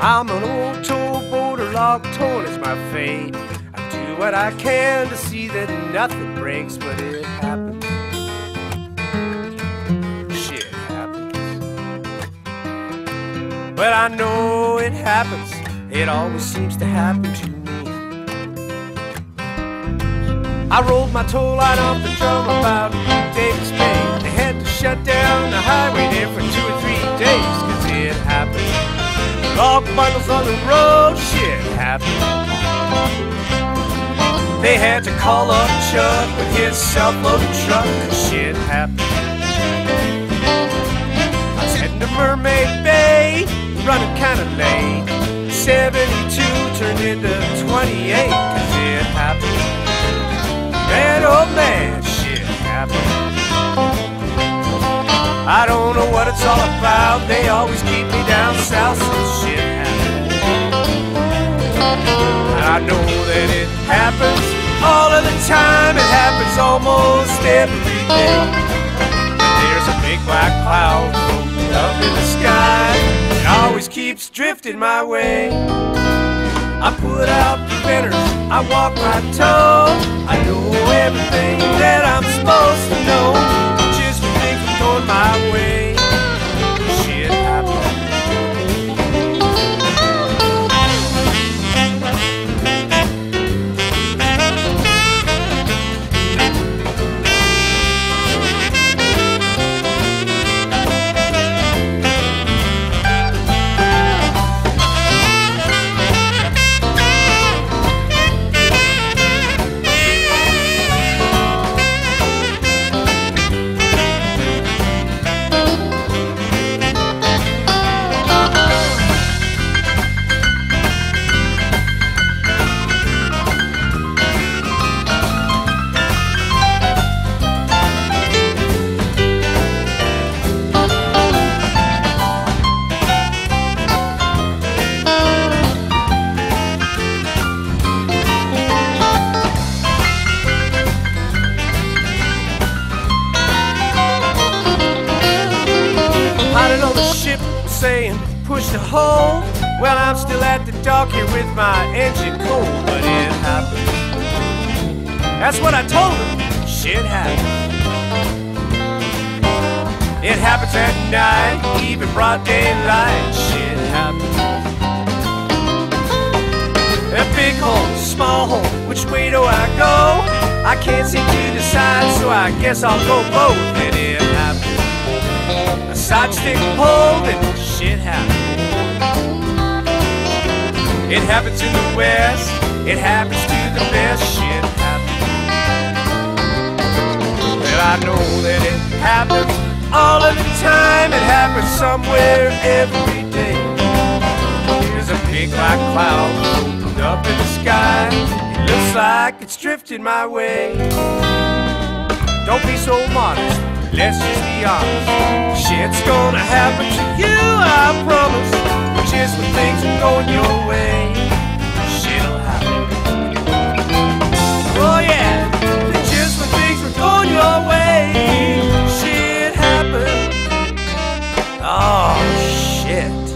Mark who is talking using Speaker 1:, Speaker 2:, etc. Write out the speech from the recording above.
Speaker 1: I'm an old towboat, log torn is my fate. I do what I can to see that nothing breaks, but it happens. Shit happens. But I know it happens. It always seems to happen to me. I rolled my tow line off the drum about Davis Bay. They had to shut down the highway there for two or three days. Log bundles on the road, shit happened. They had to call up Chuck with his self-loaded truck, cause shit happened. I was heading to Mermaid Bay, running kinda late. 72 turned into 28, cause it happened. Man, oh man, shit happened. I don't know what it's all about. They always keep me down south I know that it happens all of the time. It happens almost every day. There's a big black cloud floating up in the sky. It always keeps drifting my way. I put out the fenders, I walk my tow. I know everything that I'm supposed to know. Saying push the hole. Well, I'm still at the dock here with my engine cold, but it happened. That's what I told him. Shit happened. It happens at night, even broad daylight. Shit happens. A big hole, small hole, which way do I go? I can't seem to decide, so I guess I'll go both. And it side stick pulled and shit happened. It happens in the west, it happens to the best shit happens. Well, I know that it happens all of the time, it happens somewhere every day. There's a big black cloud up in the sky, it looks like it's drifting my way. Don't be so modest, Let's just be honest. Shit's gonna happen to you, I promise. But here's when things are going your way. Shit'll happen. Oh yeah, but just when things are going your way. Shit happens. Oh shit.